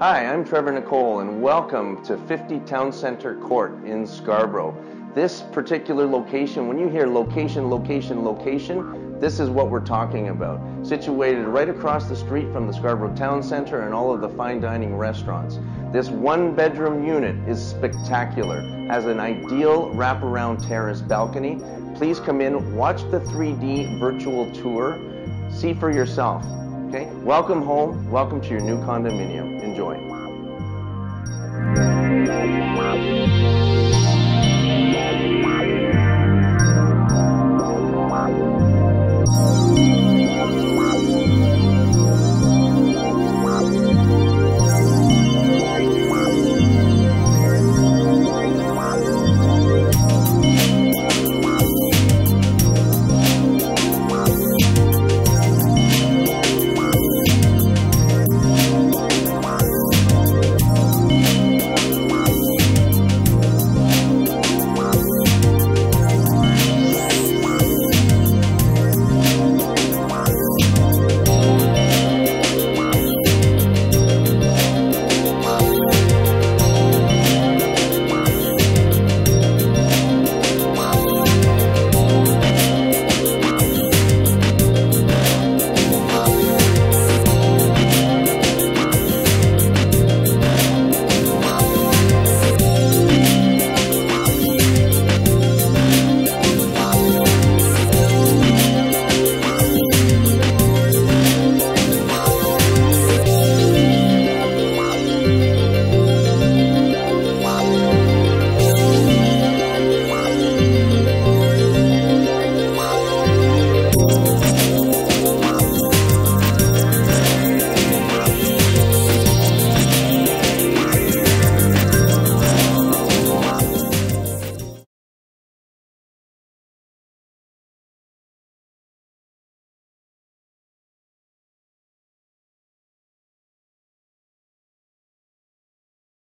Hi, I'm Trevor Nicolle, and welcome to 50 Town Centre Court in Scarborough. This particular location, when you hear location, location, location, this is what we're talking about. Situated right across the street from the Scarborough Town Centre and all of the fine dining restaurants. This one bedroom unit is spectacular, has an ideal wraparound terrace balcony. Please come in, watch the 3D virtual tour, see for yourself. Okay? Welcome home, welcome to your new condominium. Enjoy.